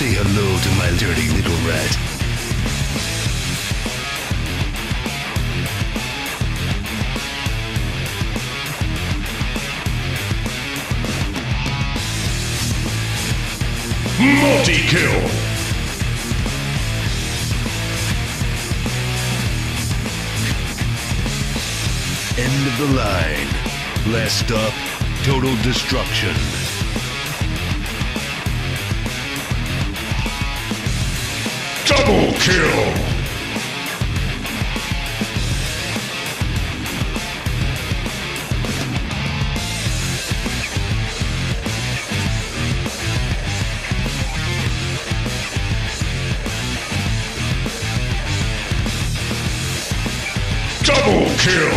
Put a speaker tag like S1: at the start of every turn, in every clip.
S1: Say hello to my dirty little rat.
S2: Multi-kill!
S1: End of the line. Last stop, total destruction.
S2: Double kill! Double kill!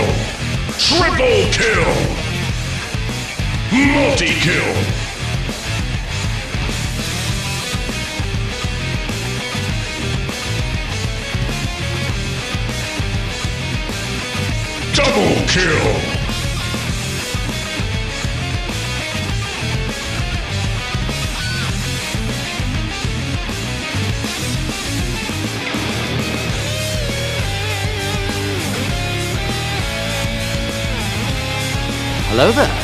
S2: Triple kill! Multi-kill! Double kill!
S3: Hello there.